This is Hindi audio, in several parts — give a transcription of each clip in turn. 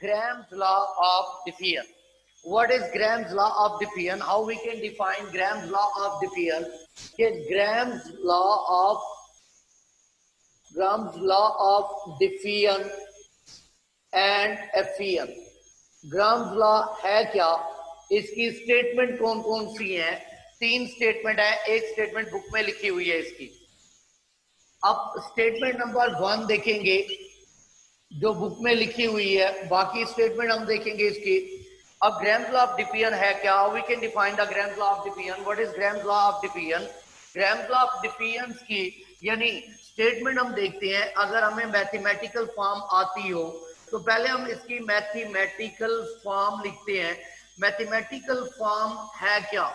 Graham's law of diffusion. What is Graham's law of diffusion? How we can define Graham's law of diffusion? Okay, Graham's law of Graham's law of diffusion and effusion. Graham's law है क्या इसकी स्टेटमेंट कौन कौन सी है तीन स्टेटमेंट है एक स्टेटमेंट बुक में लिखी हुई है इसकी अब स्टेटमेंट नंबर वन देखेंगे जो बुक में लिखी हुई है, बाकी स्टेटमेंट हम देखेंगे इसकी। अब ग्राम्स लॉ ऑफ़ डिफियन है क्या? We can define the Graham's law of diffusion what is Graham's law of diffusion Graham's law of diffusion की, यानी स्टेटमेंट हम देखते हैं, अगर हमें मैथमेटिकल फॉर्म आती हो तो पहले हम इसकी मैथमेटिकल फॉर्म लिखते हैं। मैथमेटिकल फॉर्म है क्या?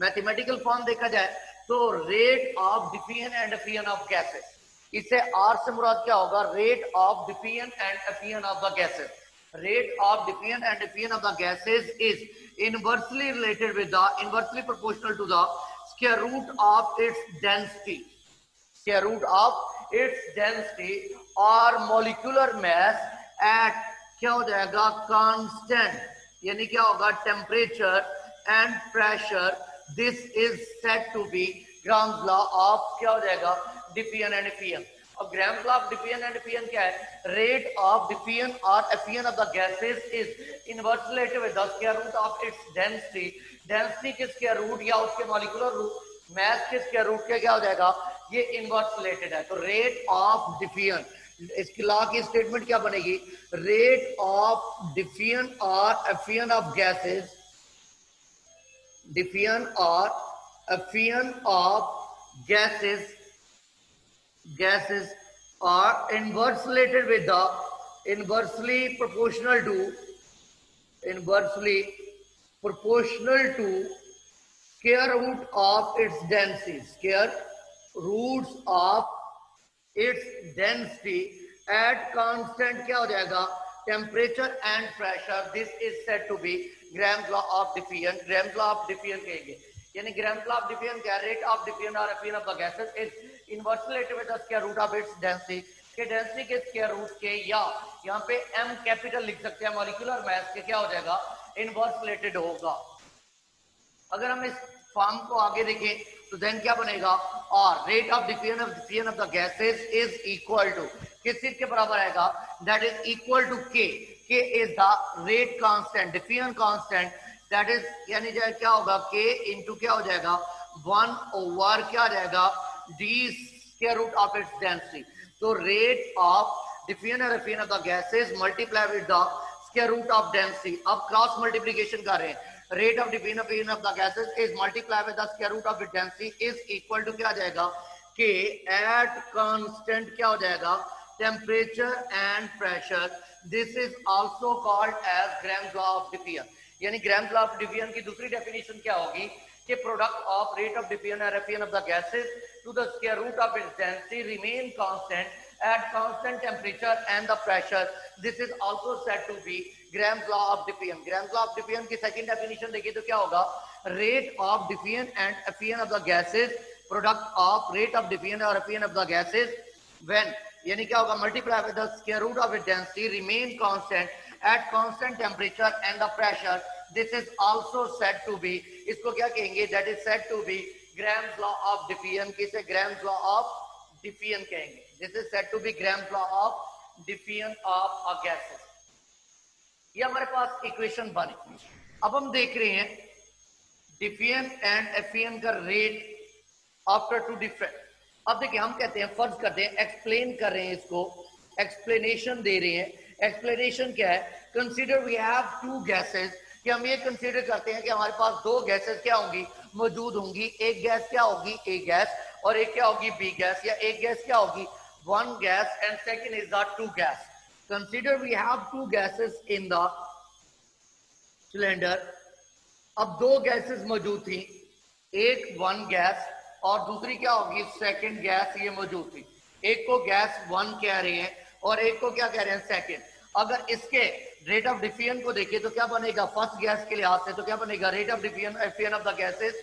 मैथमेटिकल फॉर्म देखा जाए तो rate of diffusion and of gases इससे आर से मुराद क्या होगा? Rate of diffusion and effusion of the gases rate of diffusion and effusion of the gases is inversely related with the inversely proportional to the square root of its density square root of its density और मोलिकुलर मैस एट क्या हो जाएगा? कॉन्स्टेंट यानी क्या होगा? Temperature and pressure this is set to be Graham law of क्या हो जाएगा? डिफियन एंड एफियन अब Graham's law of diffusion and effusion क्या है? रेट ऑफ़ डिफियन और effusion of the gases is inverse related with the square root of its density density के स्क्वायर रूट या उसके मॉलिक्यूलर रूट मैथ के स्क्वायर रूट के क्या हो जाएगा? ये इनवर्स रिलेटेड है। तो रेट ऑफ़ डिफियन इसकी लॉ की स्टेटमेंट क्या बनेगी? रेट ऑफ़ डिफियन और effusion of gases diffusion or effusion of gases gases are inversely related with the inversely proportional to inversely proportional to square root of its density square roots of its density at constant क्या हो जाएगा temperature and pressure this is said to be Graham's law of diffusion Graham's law of diffusion कहेंगे यानी ग्राम्स लॉ ऑफ़ डिफियन क्या ऑफ़ डिफियन और effusion of the gases is inversely with the square root of its density के डेंसिटी के स्क्वायर रूट के या यहाँ पे m कैपिटल लिख सकते हैं मॉलिक्यूलर मास के क्या हो जाएगा? इनवर्स रिलेटेड होगा। अगर हम इस फॉर्म को आगे देखें तो देन क्या बनेगा? और rate of diffusion of diffusion of the gases is equal to किस चीज़ के बराबर आएगा? That is equal to K K is the rate constant, diffusion constant. That is यानी क्या होगा? K into क्या हो जाएगा? One ओवर क्या आ जाएगा? D square root of its density. So rate of diffusion and diffusion of the gases multiply with the square root of density. अब cross multiplication कर रहे हैं of diffusion and diffusion of the gases is multiply with the square root of its density is equal to क्या आ जाएगा K at constant क्या हो जाएगा temperature and pressure this is also called as Graham's law of diffusion यानी ग्राम्स लॉ ऑफ़ डिफियन की दूसरी डेफिनेशन क्या होगी कि product of rate of diffusion और effusion of the gases to the square root of its density remain constant at constant temperature and the pressure this is also said to be Graham's law of diffusion Graham's law of diffusion की second definition देखिए तो क्या होगा rate of diffusion and effusion of the gases product of rate of diffusion or effusion of the gases when यानी क्या होगा multiply with the square root of it density remain constant at constant temperature and the pressure this is also said to be इसको क्या कहेंगे that is said to be Graham's law of diffusion किसे ग्राम्स लॉ ऑफ़ डिफियन कहेंगे? This is said to be Graham's law of diffusion of a gases ये हमारे पास इक्वेशन बनी। अब हम देख रहे हैं डिफियन एंड एफियन का रेट आफ्टर टू डिफरेंट अब देखिए, हम कहते हैं फ़र्ज़ करते हैं एक्सप्लेन कर रहे हैं इसको। एक्सप्लेनेशन दे रहे हैं। एक्सप्लेनेशन क्या है? Consider we have two gases कि हम ये कंसीडर करते हैं कि हमारे पास दो गैसेस क्या होंगी? मौजूद होंगी। एक गैस क्या होगी? A gas. और एक क्या होगी? B gas. या एक गैस क्या होगी? One gas and second is the two gas consider we have two gases in the cylinder अब दो गैसेस मौजूद थी। एक वन गैस और दूसरी क्या होगी? सेकंड गैस ये मौजूद थी। एक को गैस वन कह रहे हैं और एक को क्या कह रहे हैं? सेकंड अगर इसके रेट ऑफ़ डिफियन को देखिए तो क्या बनेगा? फ़र्स्ट गैस के लिहाज से तो क्या बनेगा? Rate of diffusion effusion of the gases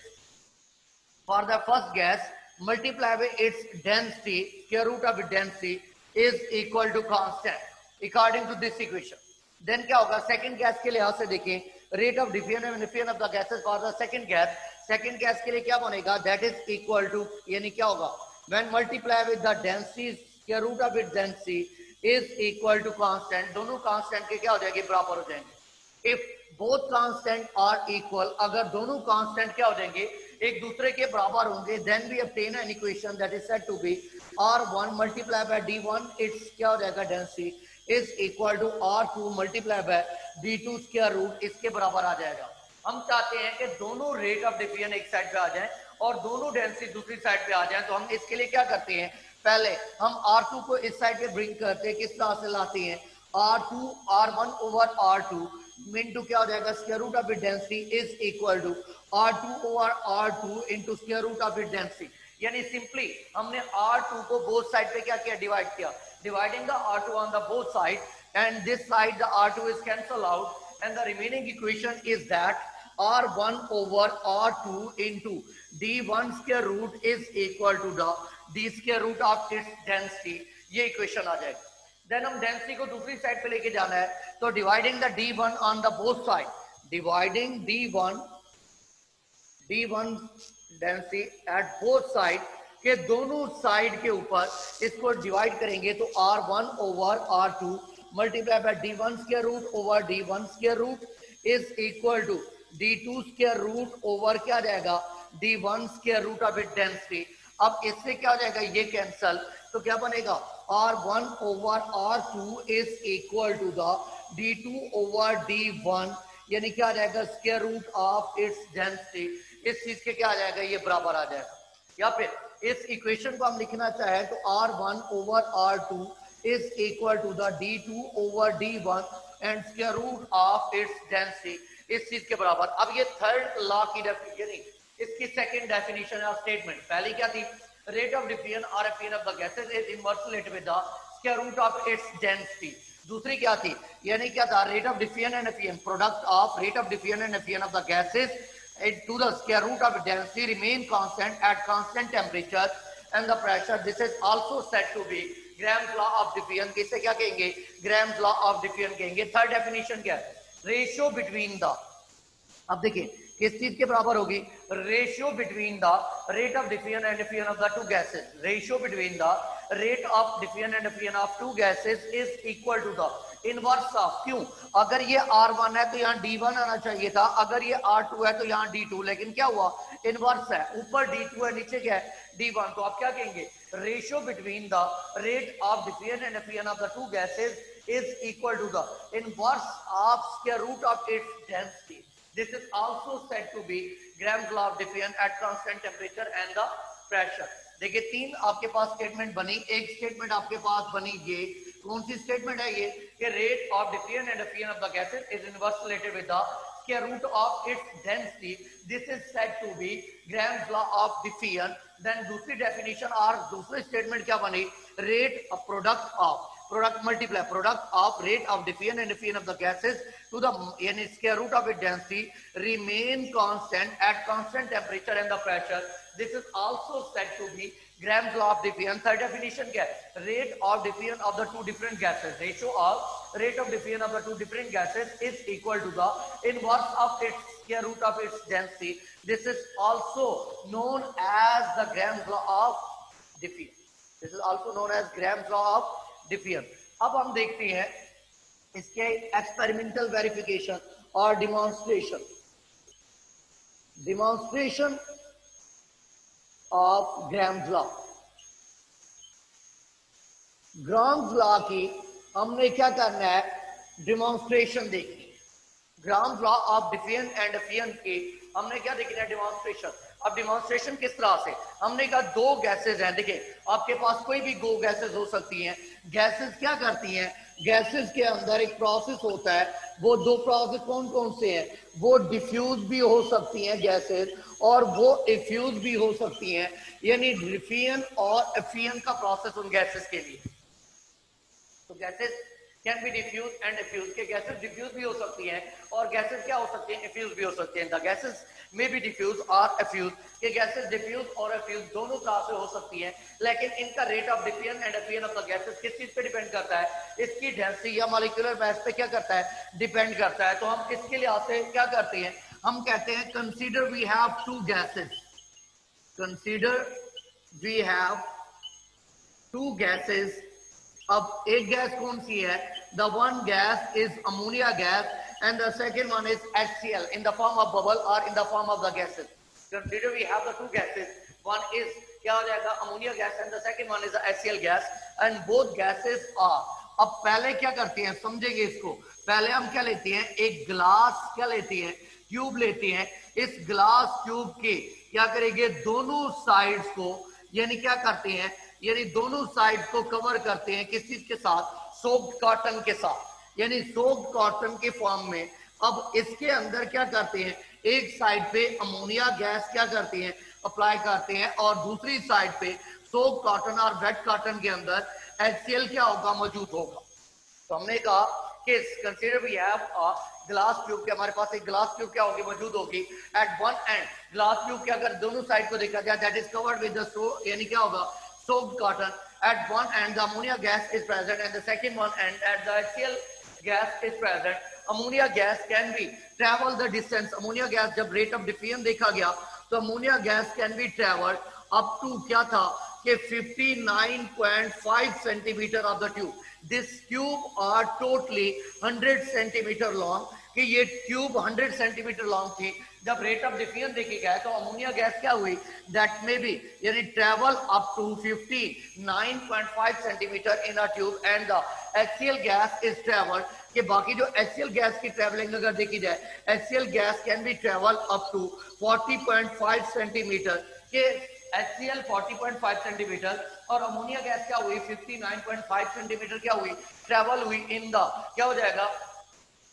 for the first gas multiply by its density square root of density is equal to constant according to this equation then क्या होगा? सेकंड गैस के लिहाज से देखें rate of diffusion and diffusion of the gases for the second gas second gas के लिए क्या बनेगा? दैट इज़ इक्वल टू यानी क्या होगा? When multiply with the density square root of it density is equal to constant दोनों कांस्टेंट के क्या हो जाएँगे? बराबर हो जाएँगे। If both constant are equal अगर दोनों कांस्टेंट क्या हो जाएँगे? एक दूसरे के बराबर होंगे then we obtain an equation that is said to be r1 multiplied by d1 its क्या हो जाएगा? Density. Is equal to r2 multiplied by d2 square root इसके बराबर आ जाएगा। हम चाहते हैं कि दोनों रेट ऑफ़ डिफियन एक साइड पे आ जाएँ और दोनों डेंसिटी दूसरी साइड पे आ जाएँ तो हम इसके लिए क्या करते हैं? पहले हम R2 को इस साइड पे ब्रिंग करते हैं, किस तरह से लाते हैं? R2 R1 ओवर R2 मिनटू क्या हो जाएगा? Square root of density is equal to R2 over R2 into square root of density यानी सिंपली हमने R2 को बोथ साइड पे क्या किया? डिवाइड किया। Dividing the R2 on the both side and this side the R2 is cancelled out, and the remaining equation is that R1 over R2 into D1 square root is equal to the D square root of its density. ये इक्वेशन आ जाएगा देन हम डेंसिटी को दूसरी साइड पे लेके जाना है तो dividing the D1 on the both side dividing D1 D1 density at both side के दोनों साइड के ऊपर इसको डिवाइड करेंगे तो R one over R two multiply by D1 square root over D1 square root is equal to D2 square root over क्या जाएगा D1 square root of it density अब इससे क्या हो जाएगा? ये कैंसल तो क्या बनेगा? R one over R two is equal to the D2 over D1 यानी क्या आ जाएगा? Square root of its density इस चीज़ के क्या आ जाएगा? ये बराबर आ जाएगा. या फिर इस इक्वेशन को हम लिखना चाहें तो R one over R two is equal to the D two over D one and square root of its density इस चीज़ के बराबर. अब ये थर्ड लॉ की डेफिनेशन इसकी सेकंड डेफिनेशन है स्टेटमेंट पहली क्या थी? Rate of diffusion or effusion of the gases is inverse related with the square root of its density दूसरी क्या थी? यानी क्या था? Rate of diffusion and effusion product of rate of diffusion and effusion of the gases to the square root of density remain constant at constant temperature and the pressure. This is also said to be Graham's law of diffusion. किसे क्या कहेंगे? Graham's law of diffusion कहेंगे। थर्ड डेफिनेशन क्या है? रेशियो बिटवीन द अब देखिए किस चीज़ के बराबर होगी? Ratio between the rate of diffusion and diffusion of the two gases ratio between the rate of diffusion and diffusion of two gases is equal to the inverse of क्यों अगर ये R1 है तो यहाँ D1 आना चाहिए था। अगर ये R2 है तो यहाँ D2 लेकिन क्या हुआ? इनवर्स है। ऊपर D2 है, नीचे क्या है? D1 तो आप क्या कहेंगे? Ratio between the rate of diffusion and diffusion of the two gases is equal to the inverse of square root of its density. This is also said to be Graham's law of diffusion at constant temperature and the pressure. देखिए तीन आपके पास स्टेटमेंट बनी एक स्टेटमेंट आपके पास बनी ये कौन सी स्टेटमेंट है ये कि rate of diffusion and diffusion of the gases is inverse related with the square root of its density this is said to be Graham's law of diffusion then दूसरी definition और दूसरी statement क्या बनी rate of product of product multiply product of rate of diffusion and diffusion of the gases to the n square root of its density remain constant at constant temperature and the pressure. This is also said to be Graham's law of diffusion. Third definition क्या rate of diffusion of the two different gases. Ratio of rate of diffusion of the two different gases is equal to the inverse of its square root of its density. This is also known as the Graham's law of diffusion. This is also known as Graham's law of diffusion अब हम देखते हैं इसके एक्सपेरिमेंटल वेरिफिकेशन और demonstration demonstration of Graham's law Graham's law की हमने क्या करना है? डिमॉन्स्ट्रेशन देखनी. Graham's law of diffusion and diffusion की हमने क्या देखना है? डिमॉन्स्ट्रेशन अब डिमॉन्स्ट्रेशन किस तरह से? हमने कहा दो गैसेज हैं, देखिए, आपके पास कोई भी दो गैसेज हो सकती हैं गैसेस क्या करती हैं? गैसेस के अंदर एक प्रोसेस होता है। वो दो प्रोसेस कौन कौन से हैं? वो डिफ्यूज भी हो सकती हैं गैसेस और वो इफ्यूज भी हो सकती हैं। यानी डिफियन और एफियन का प्रोसेस उन गैसेस के लिए। तो gases can be diffuse and diffuse के गैसेस डिफ्यूज भी हो सकती हैं और गैसेस क्या हो सकती हैं? डिफ्यूज भी हो सकती हैं. द गैसेस में बी डिफ्यूज और एफ्यूज के गैसेस डिफ्यूज और एफ्यूज दोनों तरह से हो सकती हैं, लेकिन इनका rate of diffusion and effusion of the gases किस चीज़ पे डिपेंड करता है? इसकी डेंसिटी या मॉलिक्यूलर मास पे क्या करता है? डिपेंड करता है. तो हम इसके लिए आते क्या करते हैं? हम कहते हैं consider we have two gases consider we have two gases अब एक गैस कौन सी है? The one gas is ammonia gas and the second one is H in the form of bubble और in the form of the gases consider we have the two gases one is क्या हो जाएगा? Ammonia gas and the second one is H gas and both gases are अब पहले क्या करते हैं? समझेंगे इसको। पहले हम क्या लेते हैं? एक ग्लास क्या लेते हैं? क्यूब लेते हैं। इस ग्लास क्यूब के क्या करेंगे? दोनों साइड्स को, यानी क्या करते हैं? यानी दोनों साइड को कवर करते हैं किस चीज़ के साथ? सोप्ड कॉटन के साथ। यानी सोप कॉटन के फॉर्म में अब इसके अंदर क्या करते हैं? एक साइड पे अमोनिया गैस क्या करते हैं? अप्लाई करते हैं और दूसरी साइड पे सोप कॉटन और वेट कॉटन के अंदर एच क्या होगा? मौजूद होगा। तो हमने कहा कि consider we have a glass tube के, हमारे पास एक ग्लास ट्यूब क्या होगी? मौजूद होगी। At one end glass tube के अगर दोनों साइड को देखा जाए दैट इज़ कवर्ड विद यानी क्या होगा? Soap cotton at one end the ammonia gas is present and the second one end at the HCl gas is present ammonia gas can be travel the distance ammonia gas जब rate of diffusion देखा गया तो ammonia gas can be traveled up to क्या था कि 59.5 centimeter of the tube this tube are totally 100 centimeter long कि ये ट्यूब 100 सेंटीमीटर लॉन्ग थी। जब रेट ऑफ़ डिफ्यूजन देखी गया तो अमोनिया गैस क्या हुई? दैट मे बी यानी travel up to 59.5 centimetre in a tube and the HCl gas is travel कि बाकी जो HCl गैस की ट्रेवलिंग अगर देखी जाए HCl gas can be travel up to 40.5 centimetre के HCl 40.5 सेंटीमीटर और अमोनिया गैस क्या हुई? 59.5 सेंटीमीटर क्या हुई? ट्रेवल हुई इन द क्या हो जाएगा?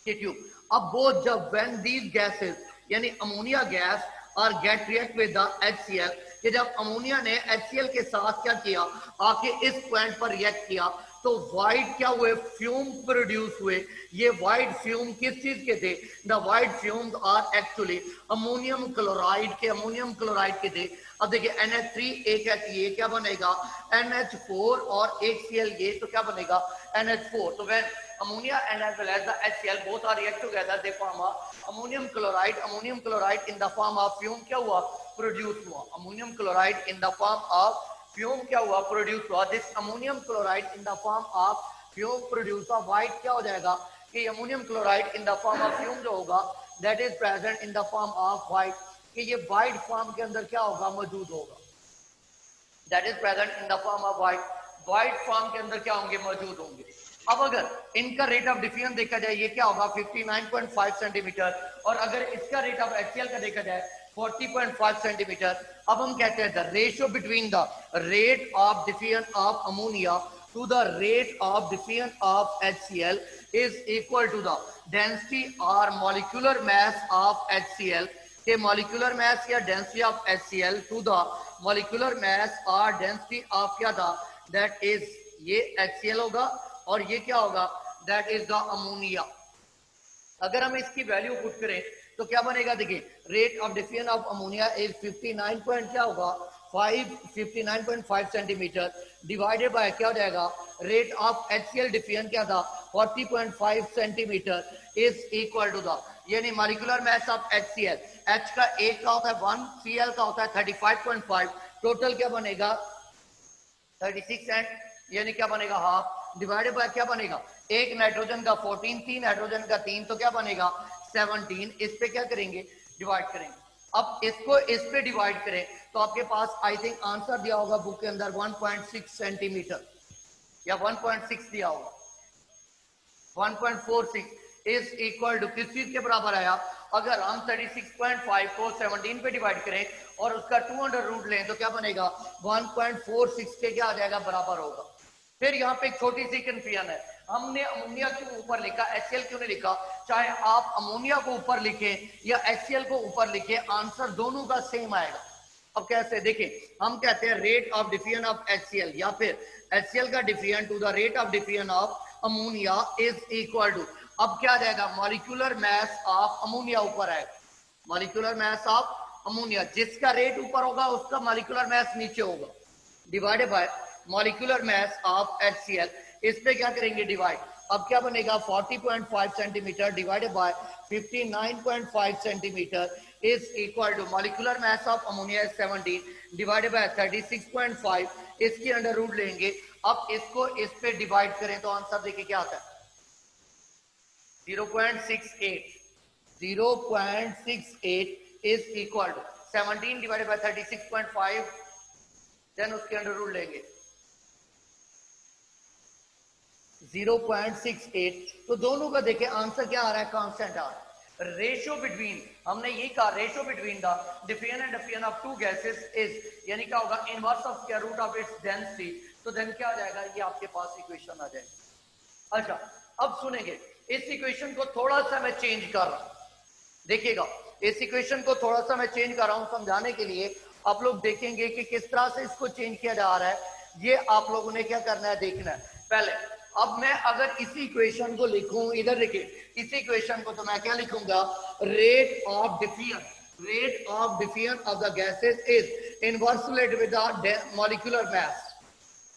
ट्यूब अब वो जब व्हेन दीज गैसेस यानी अमोनिया गैस और get react with the HCl कि जब अमोनिया ने एचसीएल के साथ क्या किया? आके इस पॉइंट पर रिएक्ट किया। तो वाइट क्या हुए? फ्यूम प्रोड्यूस हुए। ये वाइट फ्यूम किस चीज़ के थे? The white fume are actually ammonium chloride के अमोनियम क्लोराइड के थे। अब देखिए NH3 एक एच ये क्या बनेगा? NH4 और HCl ये तो क्या बनेगा? NH4 तो वे ammonia and HCl both are react together they form of ammonium chloride ammonium chloride in the form of fume क्या हुआ? प्रोड्यूस हुआ। Ammonium chloride in the form of fume क्या हुआ? प्रोड्यूस हुआ। This ammonium chloride in the form of fume produce हुआ। व्हाइट क्या हो जाएगा? कि ammonium chloride in the form of fume जो होगा that is present in the form of white कि ये व्हाइट फॉर्म के अंदर क्या होगा? मौजूद होगा। That is present in the form of white white form के अंदर क्या होंगे? मौजूद होंगे। अब अगर इनका रेट ऑफ़ डिफ्यूजन देखा जाए, ये क्या होगा? 59.5 सेंटीमीटर और अगर इसका रेट ऑफ़ एक्सीएल का देखा जाए 40.5 सेंटीमीटर अब हम कहते हैं the ratio between the rate of diffusion of ammonia to the rate of diffusion of HCl is equal to the density और मॉलिक्यूलर मास ऑफ़ HCl के मॉलिक्यूलर मास या density of HCl to the molecular mass और डेंसिटी ऑफ़ क्या था? दैट इज़ ये HCl होगा और ये क्या होगा? दैट इज़ द अमोनिया अगर हम इसकी वैल्यू पुट करें तो क्या बनेगा? देखिए rate of diffusion of ammonia is 59 point क्या होगा? 5 59.5 सेंटीमीटर डिवाइडेड बाय क्या हो जाएगा? रेट ऑफ़ एचसीएल डिफियन क्या था? 40.5 centimetre is equal to the यानी molecular mass of HCl H का एक का होता है? वन सीएल का होता है 35.5 टोटल क्या बनेगा? 36 एंड यानी क्या बनेगा? हाफ़ डिवाइडेड बाय क्या बनेगा? एक नाइट्रोजन का 14 तीन नाइट्रोजन का तीन तो क्या बनेगा? 17 इस पे क्या करेंगे? डिवाइड करेंगे। अब इसको, इस पे डिवाइड करें तो आपके पास आई थिंक आंसर दिया होगा बुक के अंदर 1.6 सेंटीमीटर या 1.6 दिया होगा। 1.46 इज़ इक्वल टू किस चीज़ के बराबर आया? अगर हम 36.5 को 17 पे डिवाइड करें और उसका 200 रूट लें तो क्या बनेगा? 1.46 के क्या आ जाएगा? बराबर होगा। फिर यहाँ पे एक छोटी सी कंफ्यूजन है। हमने अमोनिया क्यों ऊपर लिखा? एच क्यों नहीं लिखा? चाहे आप अमोनिया को ऊपर लिखे या एच को ऊपर लिखे आंसर दोनों का सेम आएगा। अब कैसे? देखिए, हम कहते हैं rate of diffusion of H या फिर एच का diffusion to the rate of diffusion of ammonia is equal to अब क्या जाएगा? मॉलिक्यूलर मैस ऑफ़ अमोनिया ऊपर आएगा। मॉलिकुलर मैस ऑफ़ अमोनिया, जिसका रेट ऊपर होगा, उसका मॉलिकुलर मैस नीचे होगा। Divided by molecular mass of L इस पे क्या करेंगे डिवाइड अब क्या बनेगा? 40.5 centimetre divided by 59.5 centimetre is equal to molecular mass of ammonia 17 divided by 36.5 इसकी अंडर रूट लेंगे। अब इसको इस पे डिवाइड करें तो आंसर देखिए क्या आता है? 0.68 0.68 is equal to 17 divided by 36.5 then उसके अंडर रूट लेंगे। 0.68 तो दोनों का देखे, आंसर क्या आ रहा है? कांस्टेंट आ रहा है। रेशियो बिटवीन, हमने ये कहा ratio between the diffusion and diffusion of two gases is, यानी क्या होगा, inverse of square root of its density. तो देन क्या आ जाएगा? ये आपके पास इक्वेशन आ जाएगी। अच्छा अब सुनेंगे। इस इक्वेशन को थोड़ा सा मैं चेंज कर रहा हूँ। देखिएगा, इस इक्वेशन को थोड़ा सा मैं चेंज कर रहा हूँ समझाने के लिए। आप लोग देखेंगे कि किस तरह से इसको चेंज किया जा रहा है। ये आप लोगों ने क्या करना है, देखना है। पहले अब मैं अगर इसी इक्वेशन को लिखूं, इधर देखिए, इसी इक्वेशन को तो मैं क्या लिखूँगा? Rate of diffusion rate of diffusion of the gases is inversely with the molecular mass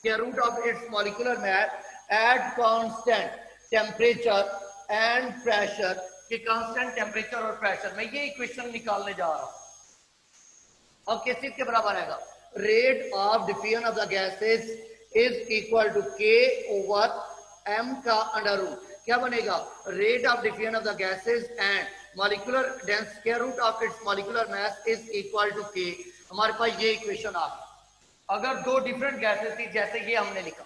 क्या root of its molecular mass at constant temperature and pressure कि कांस्टेंट टेम्परेचर और प्रेशर मैं ये इक्वेशन निकालने जा रहा हूँ। अब किस चीज़ के बराबर आएगा? Rate of diffusion of the gases is equal to K over M का अंडर रूट क्या बनेगा? Rate of diffusion of the gases and molecular dense square root of its molecular mass is equal to K हमारे पास ये इक्वेशन आ गई अगर दो डिफरेंट गैसेस थी, जैसे ये हमने लिखा।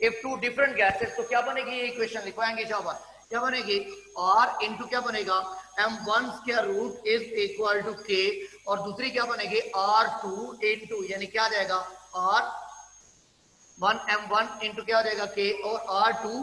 इफ़ टू डिफरेंट गैसेस तो क्या बनेगी ये इक्वेशन लिखवाएँगे शाबाश। क्या बनेगी? आर इंटू क्या बनेगा? M one square root is equal to K और दूसरी क्या बनेगी? आर टू इंटू यानी क्या जाएगा? R one M one into क्या हो जाएगा? के और आर टू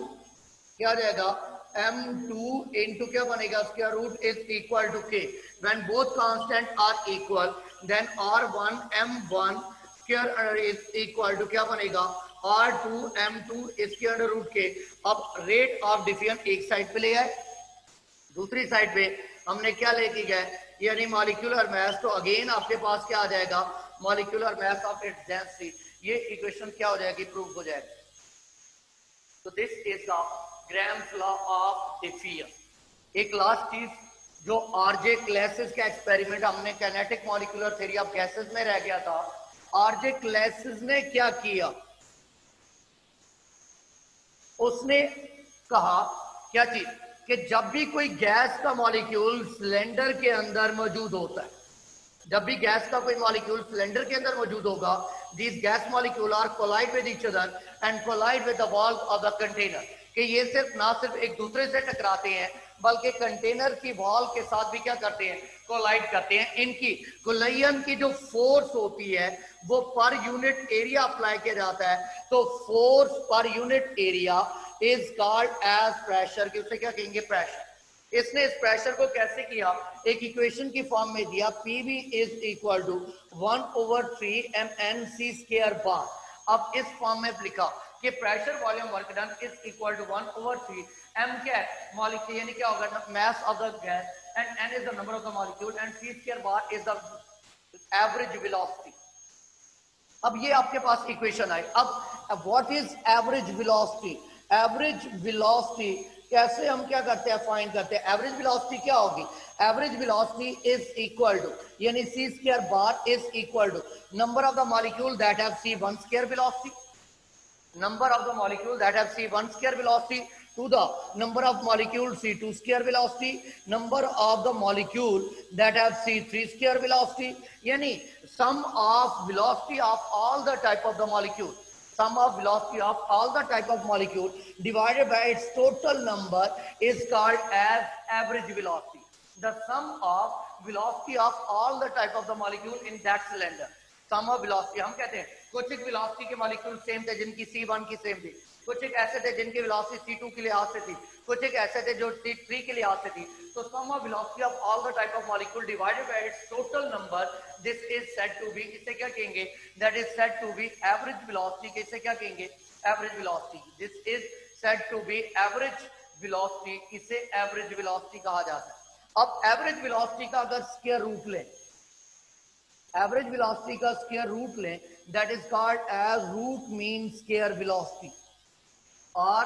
क्या हो जाएगा? एम टू इंटू क्या बनेगा? Square root is equal to के when both constant are equal then R one M one square is equal to क्या बनेगा? आर टू एम टू इसके अंडर रूट के अब रेट ऑफ़ डिफियन एक साइड पे ले आए। दूसरी साइड पे हमने क्या लेके गए? यानी मॉलिक्यूलर मैथ तो अगेन आपके पास क्या आ जाएगा? Molecular mass of its density ये इक्वेशन क्या हो जाएगी? प्रूव हो जाएगी। तो this is the Graham's law of diffusion एक लास्ट चीज़, जो आरजे क्लासेस का एक्सपेरिमेंट हमने kinetic molecular theory of gases में रह गया था। आरजे क्लासेस ने क्या किया? उसने कहा, क्या चीज़? कि जब भी कोई गैस का मॉलिक्यूल सिलेंडर के अंदर मौजूद होता है जब भी गैस का कोई मॉलिक्यूल सिलेंडर के अंदर मौजूद होगा this gas molecule are collide with each other and collide with the wall of the container कि ये सिर्फ़ ना सिर्फ़ एक दूसरे से टकराते हैं, बल्कि कंटेनर की वॉल के साथ भी क्या करते हैं? कोलाइड करते हैं। इनकी कोलयन की जो फोर्स होती है, वो पर यूनिट एरिया अप्लाई किया जाता है। तो force per unit area is called as pressure कि उसे क्या कहेंगे? प्रेशर इसने इस प्रेशर को कैसे किया? एक इक्वेशन की फॉर्म में दिया P V is equal to one over three M N C square bar अब इस फॉर्म में लिखा कि pressure volume work done is equal to one over three M क्या है मॉलिक्यूल यानी क्या होगा mass of the gas and N is the number of the molecule and C square bar is the average velocity अब ये आपके पास इक्वेशन आई अब what is average velocity average velocity कैसे हम क्या करते हैं? फाइंड करते हैं। एवरेज वेलोसिटी क्या होगी? Average velocity is equal to यानी C square bar is equal to number of the molecule that have C one square velocity number of the molecule that have C one square velocity to the number of molecule C two square velocity number of the molecule that have C three square velocity यानी sum of velocity of all the type of the molecule sum of velocity of all the type of molecule divided by its total number is called as average velocity. The sum of velocity of all the type of the molecule in that cylinder. Sum of velocity, हम कहते हैं कुछ एक velocity के molecule same थे जिनकी C1 की same थी कुछ एक ऐसे थे जिनकी वेलोसिटी टू के लिए से थी। कुछ एक ऐसे थे जो सी थ्री के लिए से थी। तो sum of velocity of all the type of molecule divided by its total number this is said to be इसे क्या कहेंगे? That is said to be average velocity इसे क्या कहेंगे? Average velocity this is said to be average velocity इसे एवरेज वेलोसिटी कहा जाता है। अब एवरेज वेलोसिटी का अगर स्क्वायर रूट लें एवरेज वेलोसिटी का स्क्वायर रूट लें that is called as root mean square velocity और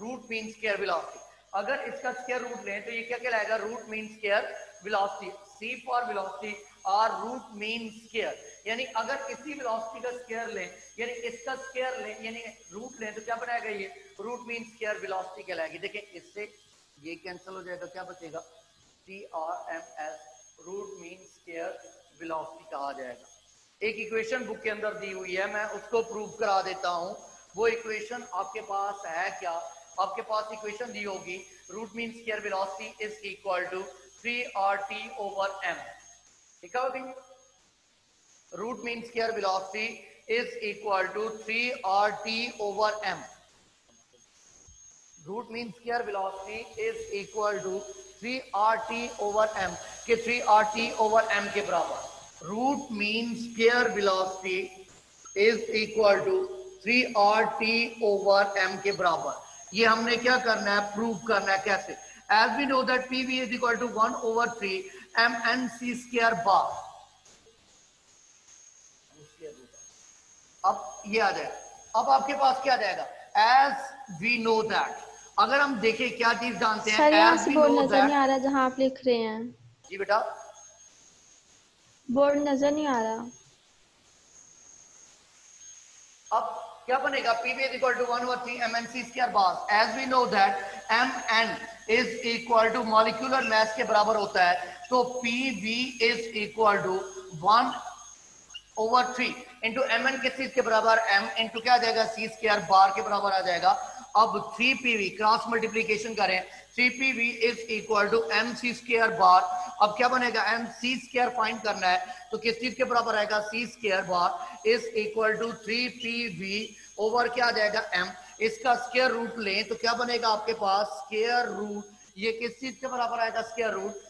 रूट मीन स्क्वायर वेलोसिटी अगर इसका स्क्वायर रूट लें तो ये क्या कहलाएगा? Root mean square velocity C for velocity और रूट मीन स्क्वायर यानी अगर इसी वेलोसिटी का स्क्वायर लें, यानी इसका स्क्वायर लें, यानी रूट लें तो क्या बनाएगा ये? रूट मीन स्क्वायर वेलोसिटी कहलाएगी। देखिए, इससे ये कैंसिल हो जाएगा, क्या बचेगा? C R M S root mean square velocity कहा जाएगा। एक इक्वेशन बुक के अंदर दी हुई है, मैं उसको प्रूव करा देता हूँ। वो इक्वेशन आपके पास है क्या? आपके पास इक्वेशन दी होगी। Root mean square velocity is equal to three R T over M ठीक है होगी root mean square velocity is equal to three R T over M root mean square velocity is equal to three R T over M के three R T over M के बराबर। Root mean square velocity is equal to three R T over M के बराबर। ये हमने क्या करना है? प्रूव करना है। कैसे? As we know that P V is equal to one over three M N C square bar अब ये आ जाएगा अब आपके पास क्या जाएगा? एज वी नो दैट अगर हम देखें क्या चीज़ जानते हैं बोर्ड नज़र नहीं आ रहा जहाँ आप लिख रहे हैं। जी बेटा। बोर्ड नज़र नहीं आ रहा। अब क्या बनेगा? P V equal to one over three M N C square बास as we know that M N is equal to molecular mass के बराबर होता है तो P V is equal to one over three into M N किस चीज़ के बराबर? एम इंटू क्या आ जाएगा? सी स्क्र बार के बराबर आ जाएगा। अब three P V cross multiplication करें three P V is equal to M C square bar अब क्या बनेगा? एम सी स्केयर फाइंड करना है तो किस चीज़ के बराबर आएगा? C square bar is equal to three PV over over क्या आ जाएगा? एम इसका स्केयर रूट लें तो क्या बनेगा आपके पास? स्केयर रूट ये किस चीज़ के बराबर आएगा? Square root